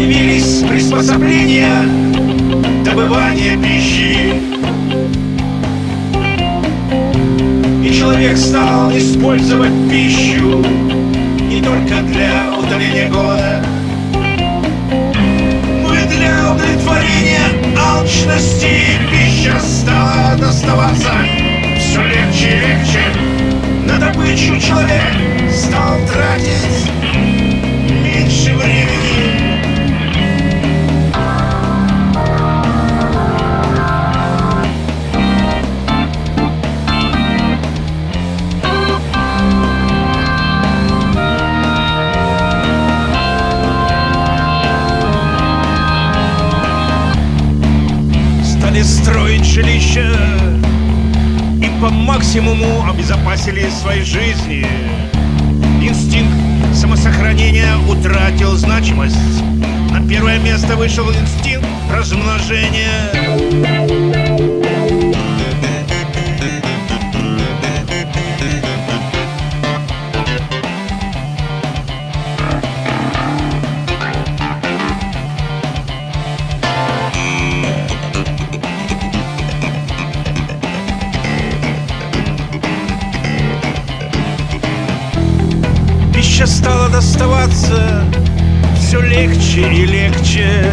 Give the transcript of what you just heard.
появились приспособления добывания пищи. И человек стал использовать пищу не только для удаления голода, но и для удовлетворения алчности. Пища стала доставаться все легче и легче. На добычу человек стал тратить Стали строить жилища и по максимуму обезопасили свои жизни. Инстинкт самосохранения утратил значимость. На первое место вышел инстинкт размножения. Пища стала доставаться все легче и легче.